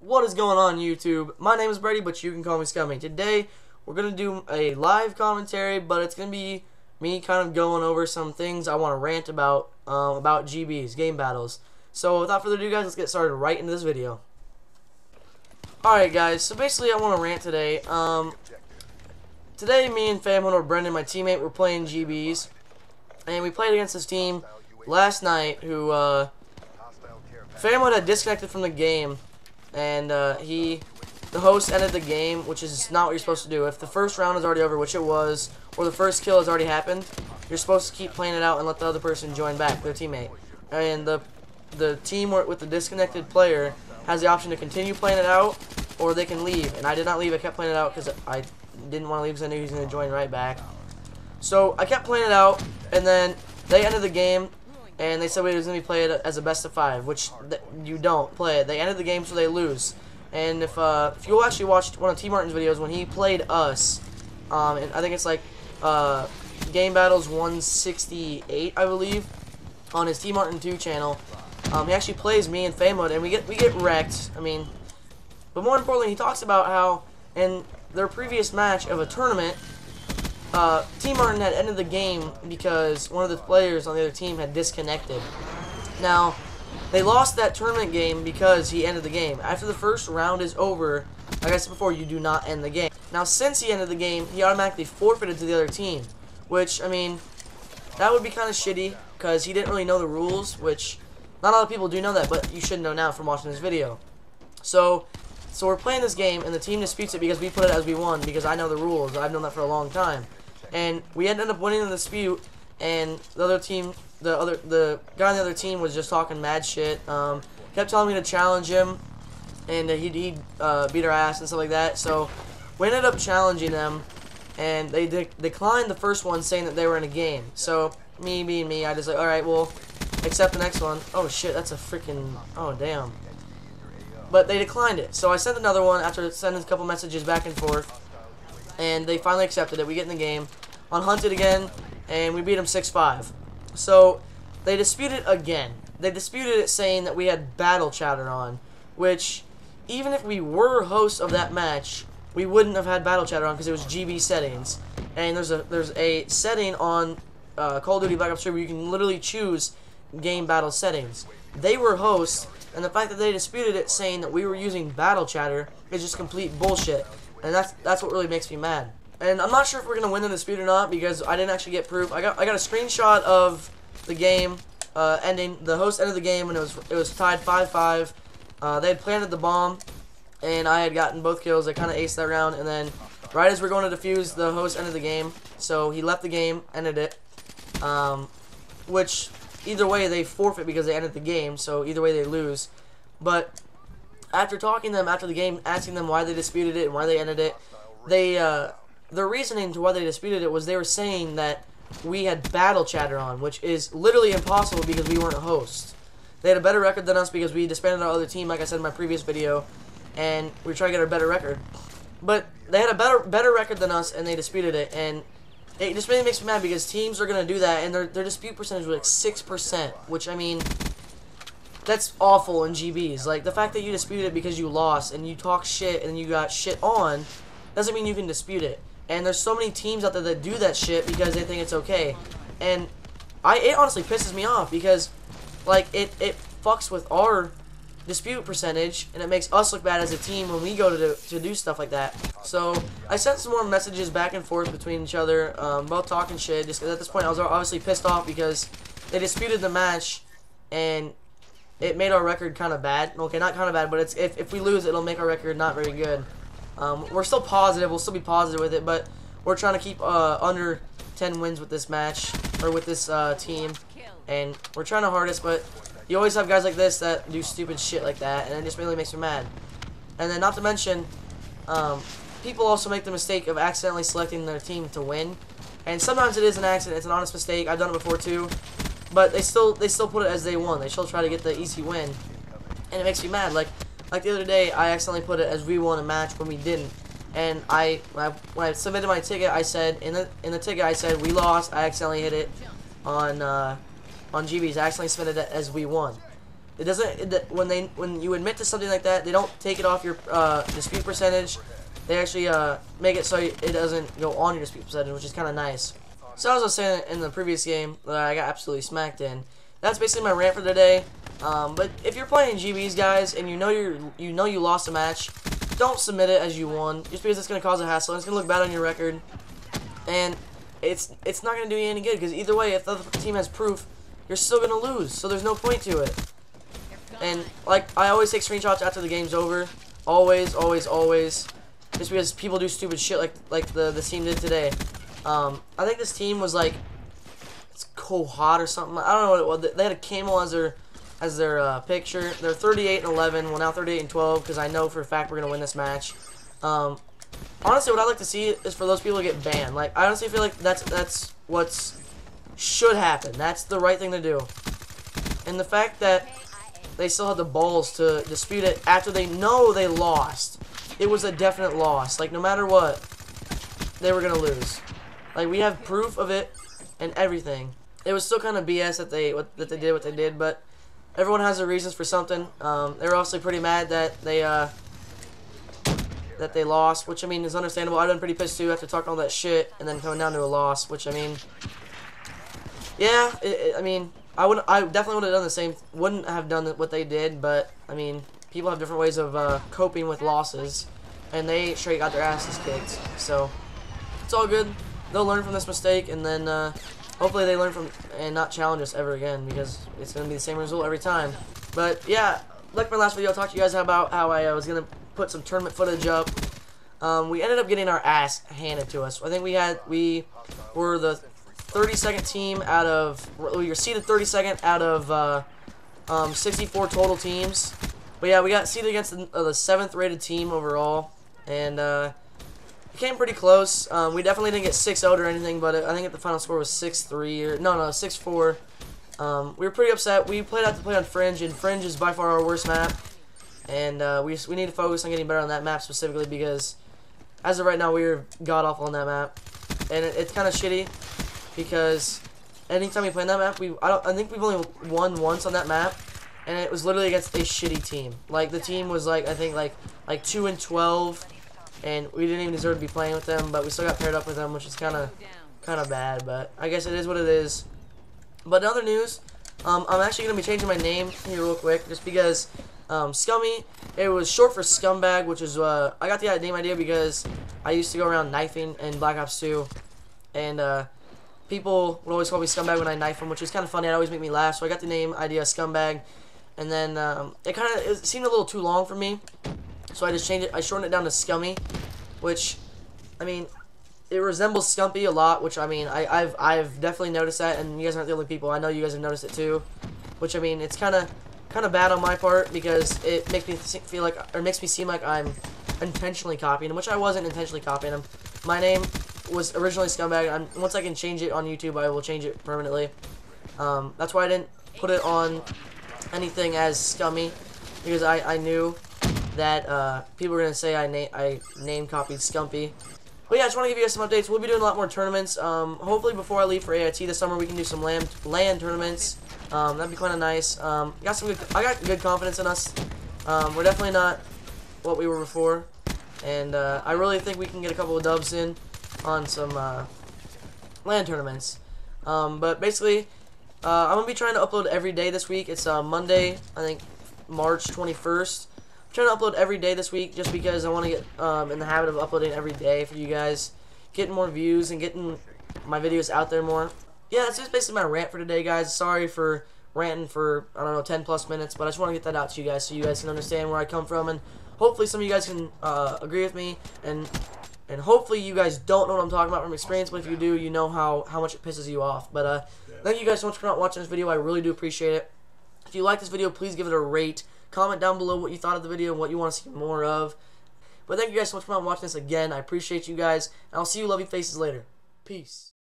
What is going on YouTube? My name is Brady, but you can call me Scummy. Today, we're going to do a live commentary, but it's going to be me kind of going over some things I want to rant about, um, about GBs, game battles. So without further ado guys, let's get started right into this video. Alright guys, so basically I want to rant today. Um, today me and Famhood or Brendan, my teammate, were playing GBs, and we played against this team last night who, uh, Famhood had disconnected from the game and uh, he, the host ended the game, which is not what you're supposed to do. If the first round is already over, which it was, or the first kill has already happened, you're supposed to keep playing it out and let the other person join back, their teammate. And the the team with the disconnected player has the option to continue playing it out, or they can leave. And I did not leave. I kept playing it out because I didn't want to leave because I knew he was going to join right back. So I kept playing it out, and then they ended the game, and they said we was going to be played as a best of five, which you don't play it. They ended the game so they lose. And if uh, if you actually watched one of TmarTn's videos when he played us, um, and I think it's like uh, Game Battles 168, I believe, on his TmarTn 2 channel, um, he actually plays me and Famode, and we get we get wrecked. I mean, but more importantly, he talks about how in their previous match of a tournament, uh, TmarTn had ended the game because one of the players on the other team had disconnected. Now, they lost that tournament game because he ended the game. After the first round is over, like I said before, you do not end the game. Now, since he ended the game, he automatically forfeited to the other team, which, I mean, that would be kind of shitty because he didn't really know the rules, which not a lot of people do know that, but you should know now from watching this video. So, so we're playing this game, and the team disputes it because we put it as we won, because I know the rules. I've known that for a long time and we ended up winning the dispute. And the other team, the other the guy on the other team was just talking mad shit. Um, kept telling me to challenge him, and he'd, he'd uh, beat our ass and stuff like that. So we ended up challenging them, and they de declined the first one, saying that they were in a game. So me being me, I just like, all right, well, accept the next one. Oh shit, that's a freaking oh damn. But they declined it. So I sent another one after sending a couple messages back and forth and they finally accepted it. We get in the game on Hunted again, and we beat them 6-5. So they disputed again. They disputed it saying that we had battle chatter on, which even if we were hosts of that match, we wouldn't have had battle chatter on because it was GB settings. And there's a there's a setting on uh, Call of Duty Black Ops 3 where you can literally choose game battle settings. They were hosts, and the fact that they disputed it saying that we were using battle chatter is just complete bullshit. And that's that's what really makes me mad. And I'm not sure if we're gonna win in the dispute or not because I didn't actually get proof. I got I got a screenshot of the game uh, ending. The host ended the game and it was it was tied 5-5. Uh, they had planted the bomb, and I had gotten both kills. I kind of aced that round, and then right as we're going to defuse, the host ended the game. So he left the game, ended it. Um, which either way they forfeit because they ended the game. So either way they lose. But after talking to them after the game, asking them why they disputed it and why they ended it, they uh, the reasoning to why they disputed it was they were saying that we had battle chatter on, which is literally impossible because we weren't hosts. They had a better record than us because we disbanded our other team, like I said in my previous video, and we were trying to get a better record. But they had a better better record than us, and they disputed it, and it just really makes me mad because teams are gonna do that, and their their dispute percentage was like six percent, which I mean that's awful in GBs. Like, the fact that you disputed it because you lost and you talk shit and you got shit on doesn't mean you can dispute it. And there's so many teams out there that do that shit because they think it's okay. And I it honestly pisses me off because, like, it, it fucks with our dispute percentage and it makes us look bad as a team when we go to do, to do stuff like that. So I sent some more messages back and forth between each other, um, both talking shit. Just cause at this point, I was obviously pissed off because they disputed the match and it made our record kind of bad. Okay, not kind of bad, but it's if, if we lose, it'll make our record not very good. Um, we're still positive. We'll still be positive with it, but we're trying to keep uh, under 10 wins with this match, or with this uh, team. And we're trying our hardest, but you always have guys like this that do stupid shit like that, and it just really makes me mad. And then not to mention, um, people also make the mistake of accidentally selecting their team to win. And sometimes it is an accident. It's an honest mistake. I've done it before too. But they still they still put it as they won. They still try to get the easy win, and it makes me mad. Like like the other day, I accidentally put it as we won a match when we didn't. And I when, I when I submitted my ticket, I said in the in the ticket I said we lost. I accidentally hit it on uh, on GBs. I accidentally submitted it as we won. it doesn't it, when they when you admit to something like that, they don't take it off your uh, dispute percentage. They actually uh, make it so it doesn't go on your dispute percentage, which is kind of nice. So as I was saying in the previous game that I got absolutely smacked in, that's basically my rant for today. Um, but if you're playing GBs, guys, and you know you you know you lost a match, don't submit it as you won, just because it's gonna cause a hassle. And it's gonna look bad on your record, and it's it's not gonna do you any good. Because either way, if the other team has proof, you're still gonna lose. So there's no point to it. And like I always take screenshots after the game's over, always, always, always, just because people do stupid shit like like the the team did today. Um, I think this team was like it's Kohot or something. I don't know what it was. They had a camel as their as their uh, picture. They're 38 and 11. Well, now 38 and 12 because I know for a fact we're gonna win this match. Um, honestly, what I'd like to see is for those people to get banned. Like, I honestly feel like that's that's what's should happen. That's the right thing to do. And the fact that they still had the balls to dispute it after they know they lost. It was a definite loss. Like, no matter what, they were gonna lose. Like, we have proof of it and everything. It was still kind of BS that they what, that they did what they did, but everyone has their reasons for something. Um, they were also pretty mad that they uh, that they lost, which I mean is understandable. I've been pretty pissed too after talking all that shit and then coming down to a loss, which I mean, yeah, it, it, I mean, I would I definitely would have done the same. Wouldn't have done what they did, but I mean, people have different ways of uh, coping with losses, and they straight got their asses kicked. So it's all good. They'll learn from this mistake, and then. Uh, hopefully they learn from and not challenge us ever again because it's going to be the same result every time. But yeah, like my last video, I talked to you guys about how I uh, was going to put some tournament footage up. Um, we ended up getting our ass handed to us. I think we had we were the 32nd team out of we were seeded 32nd out of uh, um, 64 total teams. But yeah, we got seeded against the, uh, the seventh rated team overall, and came pretty close. Um, we definitely didn't get 6-0 or anything, but I think the final score was 6-3 or no, no, 6-4. Um, we were pretty upset. We played out to play on Fringe, and Fringe is by far our worst map. And uh, we we need to focus on getting better on that map specifically because as of right now, we're god awful on that map, and it, it's kind of shitty because anytime we play on that map, we I don't I think we've only won once on that map, and it was literally against a shitty team. Like the team was like I think like like two and twelve and we didn't even deserve to be playing with them, but we still got paired up with them, which is kind of kind of bad, but I guess it is what it is. But in other news, um, I'm actually going to be changing my name here real quick, just because um, Scummy, it was short for Scumbag, which is, uh, I got the name idea because I used to go around knifing in Black Ops 2, and uh, people would always call me Scumbag when I knife them, which is kind of funny, it always make me laugh, so I got the name idea Scumbag, and then um, it kind of, seemed a little too long for me, so I just changed it. I shortened it down to Scummy, which, I mean, it resembles Scumpii a lot. Which I mean, I, have I've definitely noticed that, and you guys aren't the only people. I know you guys have noticed it too. Which I mean, it's kind of kind of bad on my part because it makes me feel like, or makes me seem like I'm intentionally copying him, which I wasn't intentionally copying him. My name was originally Scumbag. I'm, once I can change it on YouTube, I will change it permanently. Um, that's why I didn't put it on anything as Scummy because I, I knew that uh, people are going to say I, na I name copied Scumpii. But yeah, I just want to give you guys some updates. We'll be doing a lot more tournaments. Um, hopefully before I leave for AIT this summer, we can do some LAN, LAN tournaments. Um, that'd be kind of nice. Um, got some good, I got good confidence in us. Um, we're definitely not what we were before. And uh, I really think we can get a couple of dubs in on some uh, LAN tournaments. Um, but basically, uh, I'm going to be trying to upload every day this week. It's uh, Monday, I think March 21st trying to upload every day this week just because I want to get um, in the habit of uploading every day for you guys. Getting more views and getting my videos out there more. Yeah, that's just basically my rant for today, guys. Sorry for ranting for, I don't know, 10 plus minutes, but I just want to get that out to you guys so you guys can understand where I come from. And hopefully some of you guys can uh, agree with me. And and hopefully you guys don't know what I'm talking about from experience, but if you do, you know how, how much it pisses you off. But uh, thank you guys so much for not watching this video. I really do appreciate it. If you like this video, please give it a rate. Comment down below what you thought of the video and what you want to see more of. But thank you guys so much for watching this again. I appreciate you guys. And I'll see you lovely faces later. Peace.